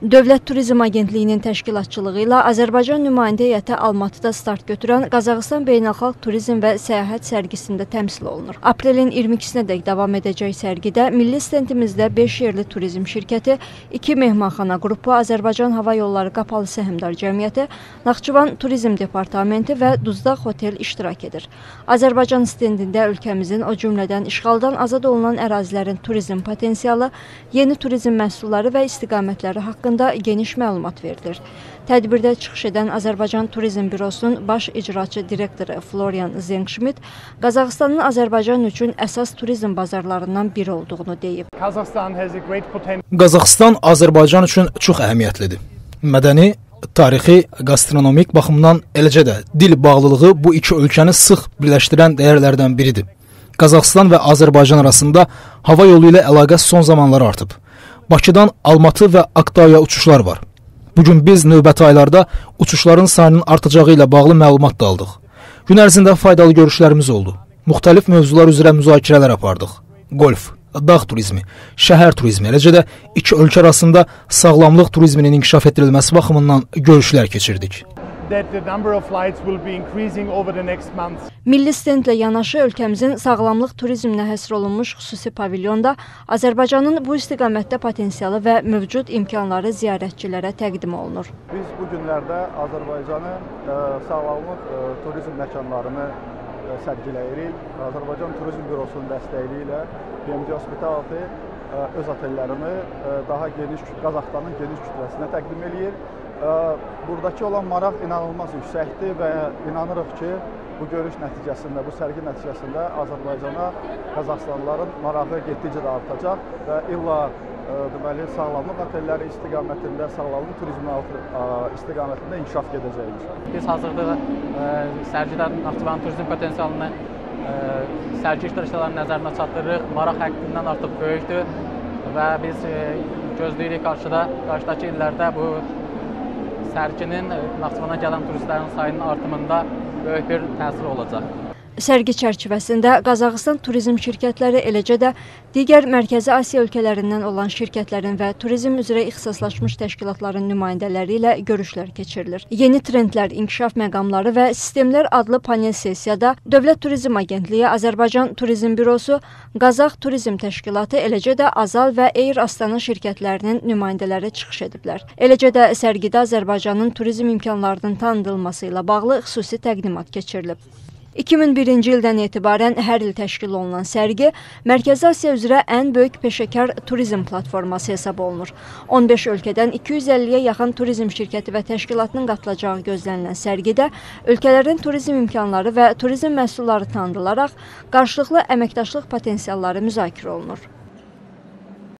Dövlət Turizm Agentliyinin təşkilatçılığı ilə Azərbaycan nümayəndə heyəti Almatıda start götürən Qazaxıstan Beynəlxalq Turizm və Səyahət sərgisində təmsil olunur. Aprelin 22-sinədək davam edəcək sərgidə milli stentimizdə 5 yerli turizm şirkəti, 2 mehmanxana qrupu, Azərbaycan Hava Yolları Qapalı Səhmdar Cəmiyyəti, Naxçıvan Turizm Departamenti və Duzdaq Hotel iştirak edir. Azərbaycan stendində ölkəmizin, o cümlədən işğaldan azad olunan ərazilərin turizm potensialı, yeni turizm məhsulları və istiqamətləri haqqında haqqında geniş məlumat verilir. Tədbirdə çıxış edən Azərbaycan Turizm Bürosunun baş icraçı direktoru Florian Zengşmit Qazaxıstanın Azərbaycan üçün əsas turizm bazarlarından biri olduğunu deyib. Qazaxıstan Azərbaycan üçün çox əhəmiyyətlidir. Mədəni, tarixi, qastronomik baxımdan eləcə də dil bağlılığı bu iki ölkəni sıx birləşdirən dəyərlərdən biridir. Qazaxıstan və Azərbaycan arasında hava yolu ilə əlaqə son zamanlar artıb. Bakıdan Almatı və Aktauya uçuşlar var. Bu gün biz növbəti aylarda uçuşların sayının artacağı ilə bağlı məlumat da aldıq. Gün ərzində faydalı görüşlərimiz oldu. Müxtəlif mövzular üzrə müzakirələr apardıq. Golf, dağ turizmi, şəhər turizmi, eləcə də iki ölkə arasında sağlamlıq turizminin inkişaf etdirilməsi baxımından görüşlər keçirdik that the number of flights will be increasing over the next months. Milli stendlə yanaşı ölkəmizin sağlamlıq turizminə həsr olunmuş xüsusi pavilyonda Azərbaycanın bu istiqamətdə potensialı və mövcud imkanları ziyarətçilərə təqdim olunur. Biz bu günlərdə Azərbaycanın ə, e, sağlamlıq ə, e, turizm məkanlarını ə, e, sərgiləyirik. Azərbaycan Turizm Bürosunun dəstəyi ilə BMC Hospitality öz otellərini daha geniş Qazaxstanın geniş kütləsinə təqdim eləyir. Buradakı olan maraq inanılmaz yüksəkdir və inanırıq ki, bu görüş nəticəsində, bu sərgi nəticəsində Azərbaycana Qazaxstanlıların marağı getdikcə də artacaq və illa deməli sağlamlıq otelləri istiqamətində, sağlamlıq turizmi istiqamətində inkişaf gedəcəyik. Biz hazırda sərgidə Naxçıvan turizm potensialını sərgi iştirakçılarının nəzərinə çatdırırıq. Maraq həddindən artıq böyükdür və biz gözləyirik qarşıda, qarşıdakı illərdə bu sərginin Naxçıvana gələn turistlərin sayının artımında böyük bir təsir olacaq. Sərgi çərçivəsində Qazaxıstan turizm şirkətləri, eləcə də digər Mərkəzi Asiya ölkələrindən olan şirkətlərin və turizm üzrə ixtisaslaşmış təşkilatların nümayəndələri ilə görüşlər keçirilir. Yeni trendlər, inkişaf məqamları və sistemlər adlı panel sessiyada Dövlət Turizm Agentliyi, Azərbaycan Turizm Bürosu, Qazax Turizm Təşkilatı, eləcə də Azal və Air Astana şirkətlərinin nümayəndələri çıxış ediblər. Eləcə də sərgidə Azərbaycanın turizm imkanlarının tanıdılması ilə bağlı xüsusi təqdimat keçirilib. 2001-ci ildən etibarən hər il təşkil olunan sərgi Mərkəzi Asiya üzrə ən böyük peşəkar turizm platforması hesab olunur. 15 ölkədən 250-yə yaxın turizm şirkəti və təşkilatının qatılacağı gözlənilən sərgidə ölkələrin turizm imkanları və turizm məhsulları tanıdılaraq qarşılıqlı əməkdaşlıq potensialları müzakirə olunur.